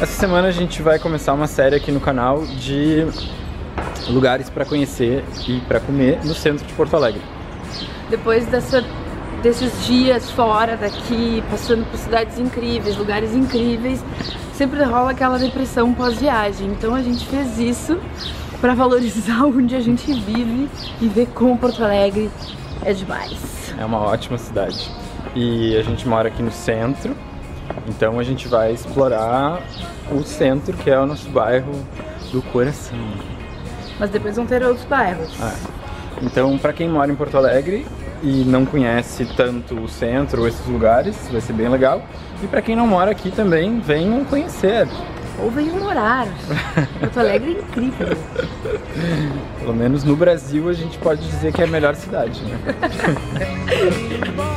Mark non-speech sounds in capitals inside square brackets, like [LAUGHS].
Essa semana a gente vai começar uma série aqui no canal de lugares para conhecer e para comer no centro de Porto Alegre. Depois dessa, desses dias fora daqui, passando por cidades incríveis, lugares incríveis, sempre rola aquela depressão pós-viagem. Então a gente fez isso para valorizar [LAUGHS] onde a gente vive e ver como Porto Alegre é demais. É uma ótima cidade. E a gente mora aqui no centro, então a gente vai explorar o centro, que é o nosso bairro do coração. Mas depois vão ter outros bairros. É. Então, para quem mora em Porto Alegre e não conhece tanto o centro ou esses lugares, vai ser bem legal. E para quem não mora aqui também, venham conhecer. Ou venham morar. [LAUGHS] Porto Alegre é incrível. Pelo menos no Brasil a gente pode dizer que é a melhor cidade, né? [LAUGHS]